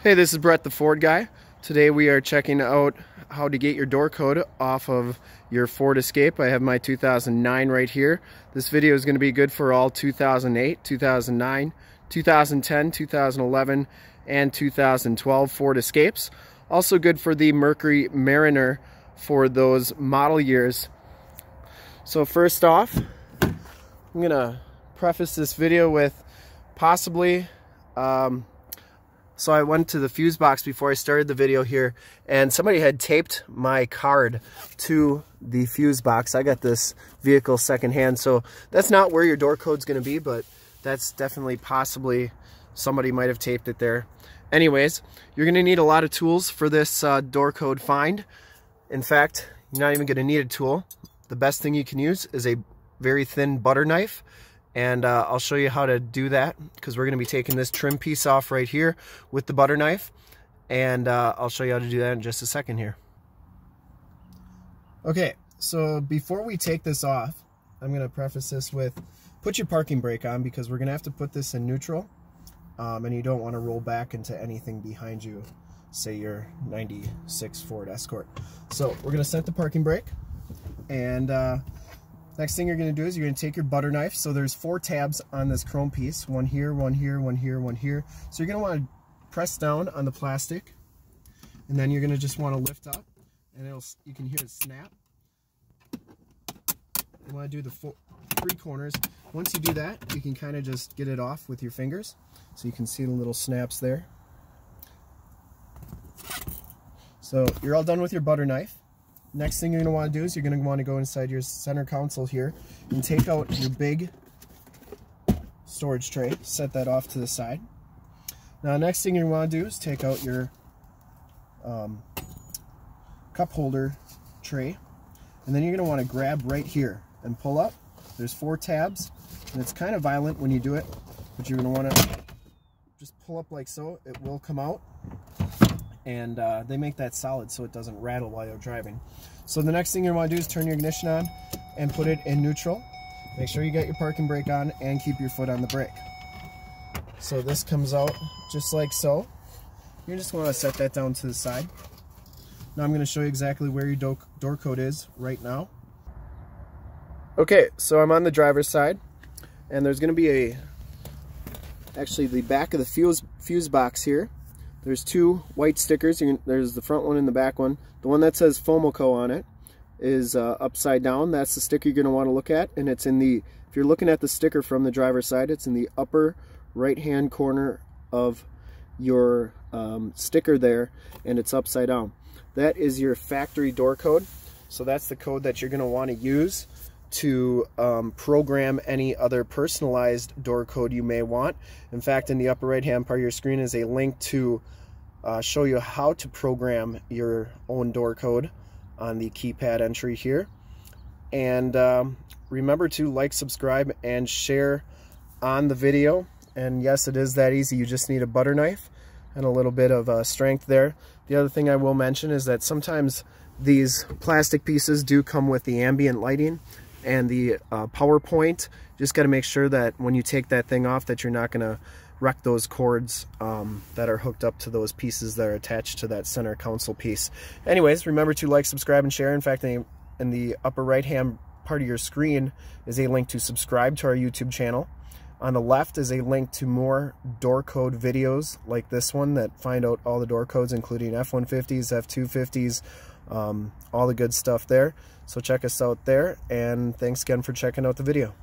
Hey, this is Brett the Ford guy. Today we are checking out how to get your door code off of your Ford Escape. I have my 2009 right here. This video is going to be good for all 2008, 2009, 2010, 2011, and 2012 Ford Escapes. Also good for the Mercury Mariner for those model years. So first off, I'm going to preface this video with possibly um, so I went to the fuse box before I started the video here and somebody had taped my card to the fuse box. I got this vehicle secondhand, so that's not where your door code's gonna be, but that's definitely possibly somebody might have taped it there. Anyways, you're gonna need a lot of tools for this uh, door code find. In fact, you're not even gonna need a tool. The best thing you can use is a very thin butter knife and uh, I'll show you how to do that because we're going to be taking this trim piece off right here with the butter knife and uh, I'll show you how to do that in just a second here. Okay, so before we take this off, I'm going to preface this with put your parking brake on because we're going to have to put this in neutral um, and you don't want to roll back into anything behind you, say your 96 Ford Escort. So we're going to set the parking brake and uh, Next thing you're going to do is you're going to take your butter knife. So there's four tabs on this chrome piece. One here, one here, one here, one here. So you're going to want to press down on the plastic. And then you're going to just want to lift up. And it'll you can hear it snap. You want to do the four, three corners. Once you do that, you can kind of just get it off with your fingers. So you can see the little snaps there. So you're all done with your butter knife. Next thing you're going to want to do is you're going to want to go inside your center console here and take out your big storage tray. Set that off to the side. Now next thing you want to do is take out your um, cup holder tray and then you're going to want to grab right here and pull up. There's four tabs and it's kind of violent when you do it but you're going to want to just pull up like so. It will come out and uh, they make that solid so it doesn't rattle while you're driving. So the next thing you want to do is turn your ignition on and put it in neutral. Make sure you got your parking brake on and keep your foot on the brake. So this comes out just like so. You just want to set that down to the side. Now I'm going to show you exactly where your do door code is right now. Okay, so I'm on the driver's side and there's going to be a actually the back of the fuse fuse box here there's two white stickers. There's the front one and the back one. The one that says Fomoco on it is uh, upside down. That's the sticker you're going to want to look at. And it's in the, if you're looking at the sticker from the driver's side, it's in the upper right-hand corner of your um, sticker there, and it's upside down. That is your factory door code. So that's the code that you're going to want to use to um, program any other personalized door code you may want. In fact, in the upper right hand part of your screen is a link to uh, show you how to program your own door code on the keypad entry here. And um, remember to like, subscribe, and share on the video. And yes, it is that easy. You just need a butter knife and a little bit of uh, strength there. The other thing I will mention is that sometimes these plastic pieces do come with the ambient lighting and the uh, power point. Just got to make sure that when you take that thing off that you're not going to wreck those cords um, that are hooked up to those pieces that are attached to that center console piece. Anyways, remember to like, subscribe, and share. In fact, in the, in the upper right-hand part of your screen is a link to subscribe to our YouTube channel. On the left is a link to more door code videos like this one that find out all the door codes, including F-150s, F-250s, um, all the good stuff there. So check us out there, and thanks again for checking out the video.